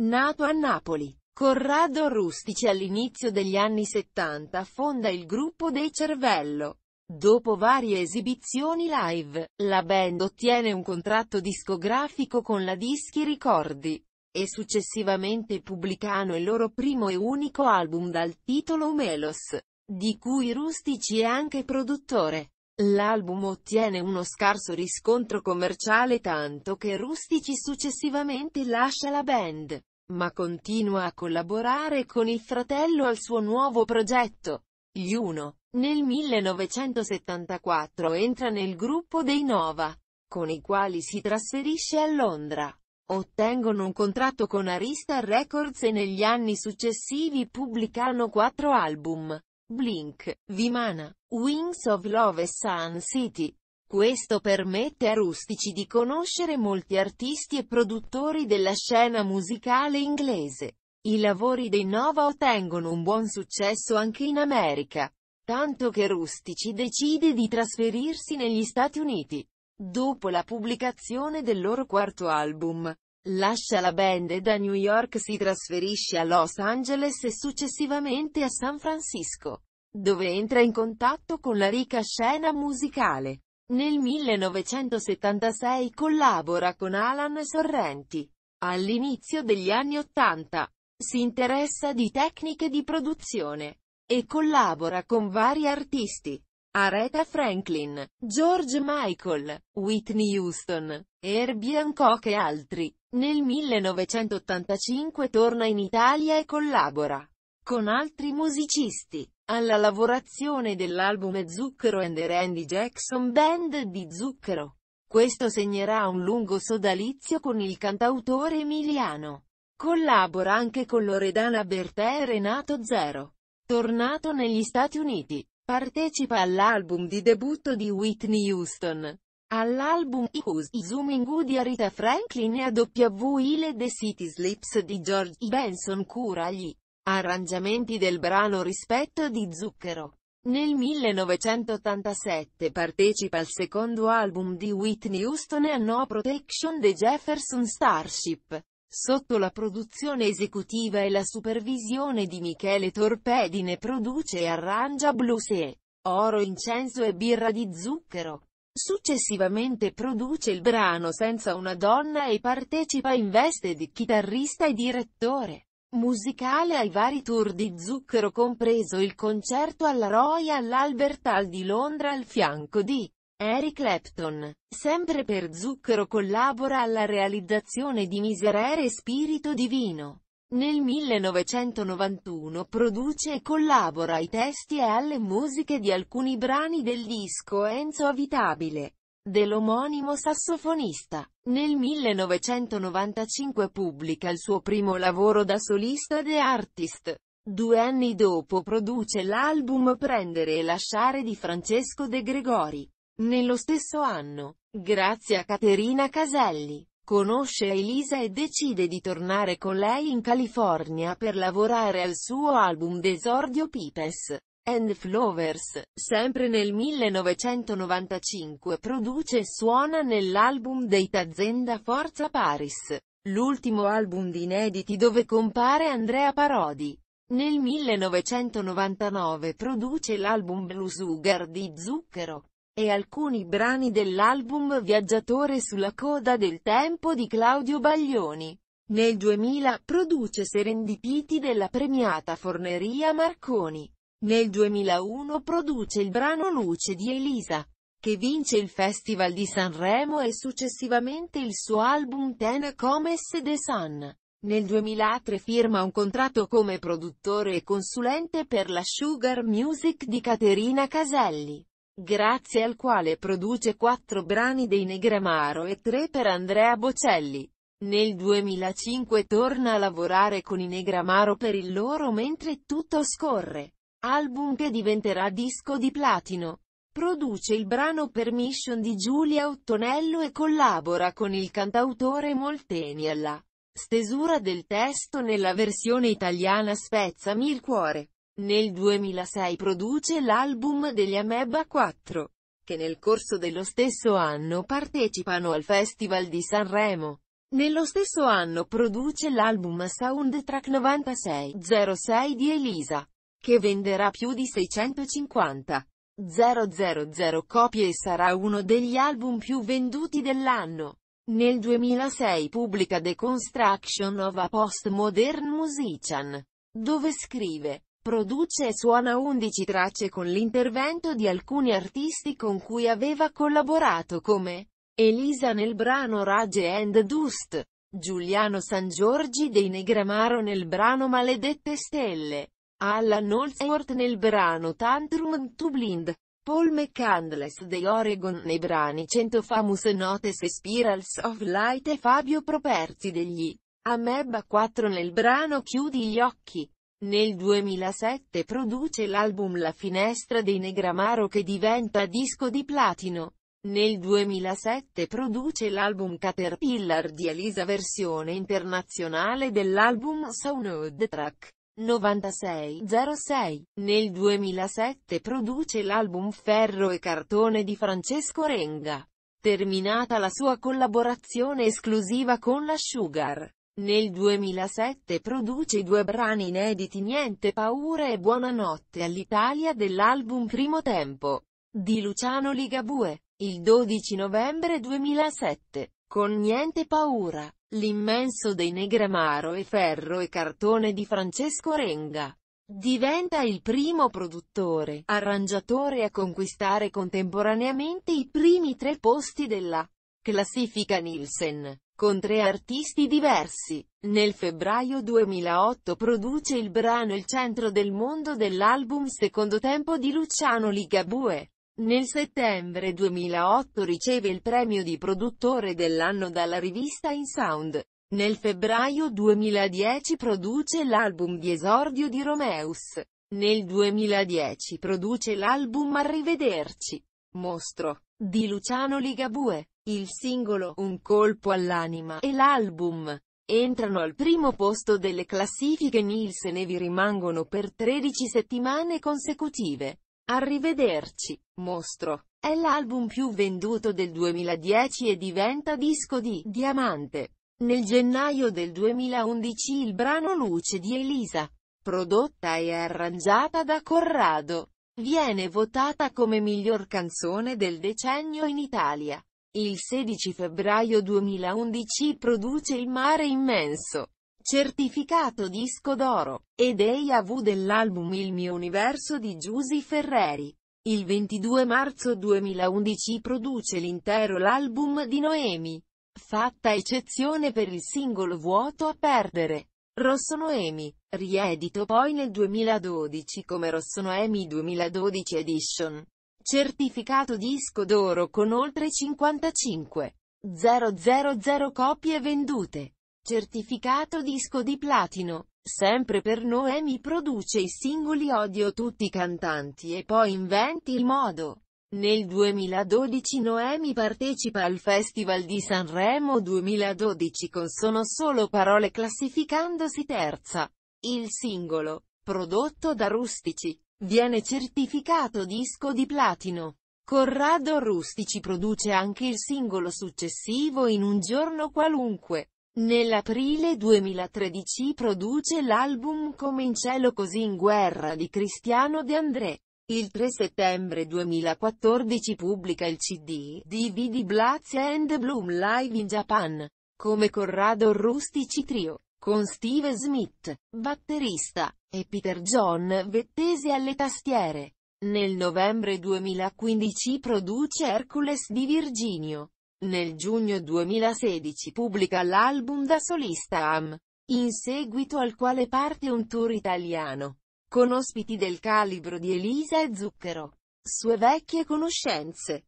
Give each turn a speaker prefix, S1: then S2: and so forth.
S1: Nato a Napoli, Corrado Rustici all'inizio degli anni 70 fonda il gruppo dei Cervello. Dopo varie esibizioni live, la band ottiene un contratto discografico con la Dischi Ricordi, e successivamente pubblicano il loro primo e unico album dal titolo Melos, di cui Rustici è anche produttore. L'album ottiene uno scarso riscontro commerciale tanto che Rustici successivamente lascia la band, ma continua a collaborare con il fratello al suo nuovo progetto, gli Uno. Nel 1974 entra nel gruppo dei Nova, con i quali si trasferisce a Londra. Ottengono un contratto con Arista Records e negli anni successivi pubblicano quattro album. Blink, Vimana, Wings of Love e Sun City. Questo permette a Rustici di conoscere molti artisti e produttori della scena musicale inglese. I lavori dei Nova ottengono un buon successo anche in America, tanto che Rustici decide di trasferirsi negli Stati Uniti. Dopo la pubblicazione del loro quarto album, lascia la band e da New York si trasferisce a Los Angeles e successivamente a San Francisco, dove entra in contatto con la ricca scena musicale. Nel 1976 collabora con Alan Sorrenti. All'inizio degli anni Ottanta, si interessa di tecniche di produzione e collabora con vari artisti. Aretha Franklin, George Michael, Whitney Houston, Herbie Hancock e altri. Nel 1985 torna in Italia e collabora con altri musicisti alla lavorazione dell'album Zucchero and the Randy Jackson Band di Zucchero. Questo segnerà un lungo sodalizio con il cantautore emiliano. Collabora anche con Loredana Bertè e Renato Zero. Tornato negli Stati Uniti, partecipa all'album di debutto di Whitney Houston, all'album Who's Zooming Who di Arita Franklin e a W Ile The City Slips di George. Benson cura gli arrangiamenti del brano Rispetto di Zucchero. Nel 1987 partecipa al secondo album di Whitney Houston e a No Protection The Jefferson Starship sotto la produzione esecutiva e la supervisione di Michele Torpedine produce e arrangia blues e oro, incenso e birra di zucchero. Successivamente produce il brano Senza una donna e partecipa in veste di chitarrista e direttore musicale ai vari tour di zucchero compreso il concerto alla Royal Albert Hall di Londra al fianco di Eric Clapton, sempre per Zucchero collabora alla realizzazione di Miserere Spirito Divino. Nel 1991 produce e collabora ai testi e alle musiche di alcuni brani del disco Enzo Avitabile, dell'omonimo sassofonista. Nel 1995 pubblica il suo primo lavoro da solista The Artist. Due anni dopo produce l'album Prendere e lasciare di Francesco De Gregori. Nello stesso anno, grazie a Caterina Caselli, conosce Elisa e decide di tornare con lei in California per lavorare al suo album d'esordio Pipes and Flowers. Sempre nel 1995 produce e suona nell'album dei Tazenda Forza Paris, l'ultimo album di inediti dove compare Andrea Parodi. Nel 1999 produce l'album Blue Sugar di Zucchero e alcuni brani dell'album Viaggiatore sulla coda del tempo di Claudio Baglioni. Nel 2000 produce Serendipiti della premiata Forneria Marconi. Nel 2001 produce il brano Luce di Elisa, che vince il Festival di Sanremo e successivamente il suo album Ten Comes de Sun. Nel 2003 firma un contratto come produttore e consulente per la Sugar Music di Caterina Caselli grazie al quale produce quattro brani dei Negramaro e tre per Andrea Bocelli. Nel 2005 torna a lavorare con i Negramaro per il loro Mentre tutto scorre, album che diventerà disco di platino. Produce il brano Permission di Giulia Ottonello e collabora con il cantautore Molteni alla stesura del testo nella versione italiana Spezzami il cuore. Nel 2006 produce l'album degli Ameba 4, che nel corso dello stesso anno partecipano al Festival di Sanremo. Nello stesso anno produce l'album Soundtrack 9606 di Elisa, che venderà più di 650 000 copie e sarà uno degli album più venduti dell'anno. Nel 2006 pubblica The Construction of a Postmodern Musician, dove scrive, produce e suona 11 tracce con l'intervento di alcuni artisti con cui aveva collaborato come Elisa nel brano Rage and Dust, Giuliano San Giorgi dei Negramaro nel brano Maledette Stelle, Alan Holdsworth nel brano Tantrum to Blind, Paul McCandless dei Oregon nei brani 100 Famous Notes e Spirals of Light e Fabio Properzi degli Ameba 4 nel brano Chiudi gli occhi. Nel 2007 produce l'album La finestra dei Negramaro che diventa disco di platino. Nel 2007 produce l'album Caterpillar di Elisa versione internazionale dell'album Soundtrack. 9606. Nel 2007 produce l'album Ferro e Cartone di Francesco Renga. Terminata la sua collaborazione esclusiva con la Sugar. Nel 2007 produce due brani inediti Niente paura e Buonanotte all'Italia dell'album Primo Tempo di Luciano Ligabue. Il 12 novembre 2007, con Niente paura. L'immenso dei Negramaro e Ferro e Cartone di Francesco Renga. Diventa il primo produttore, arrangiatore a conquistare contemporaneamente i primi tre posti della classifica Nielsen, con tre artisti diversi. Nel febbraio 2008 produce il brano Il centro del mondo dell'album Secondo tempo di Luciano Ligabue. Nel settembre 2008 riceve il premio di produttore dell'anno dalla rivista In Sound. Nel febbraio 2010 produce l'album di esordio di Romeus. Nel 2010 produce l'album Arrivederci. Mostro. Di Luciano Ligabue. Il singolo Un colpo all'anima e l'album entrano al primo posto delle classifiche Nielsen e vi rimangono per 13 settimane consecutive. Arrivederci, mostro. È l'album più venduto del 2010 e diventa disco di diamante. Nel gennaio del 2011 il brano Luce di Elisa, prodotta e arrangiata da Corrado, viene votata come miglior canzone del decennio in Italia. Il 16 febbraio 2011 produce Il mare immenso, certificato disco d'oro, ed EIAV dell'album Il mio universo di Giusy Ferreri. Il 22 marzo 2011 produce l'intero l'album di Noemi, fatta eccezione per il singolo Vuoto a perdere. Rosso Noemi, riedito poi nel 2012 come Rosso Noemi 2012 Edition. Certificato disco d'oro con oltre 55.000 copie vendute. Certificato disco di platino. Sempre per Noemi produce i singoli Odio tutti i cantanti e poi inventi il modo. Nel 2012 Noemi partecipa al Festival di Sanremo 2012 con Sono solo parole classificandosi terza. Il singolo, prodotto da Rustici, viene certificato disco di platino. Corrado Rustici produce anche il singolo successivo in un giorno qualunque. Nell'aprile 2013 produce l'album Come in cielo così in guerra di Cristiano De André. Il 3 settembre 2014 pubblica il CD DVD Blaz and Bloom Live in Japan, come Corrado Rustici Trio, con Steve Smith, batterista, e Peter John Vettesi alle tastiere. Nel novembre 2015 produce Hercules di Virginio. Nel giugno 2016 pubblica l'album da solista Am, in seguito al quale parte un tour italiano, con ospiti del calibro di Elisa e Zucchero. Sue vecchie conoscenze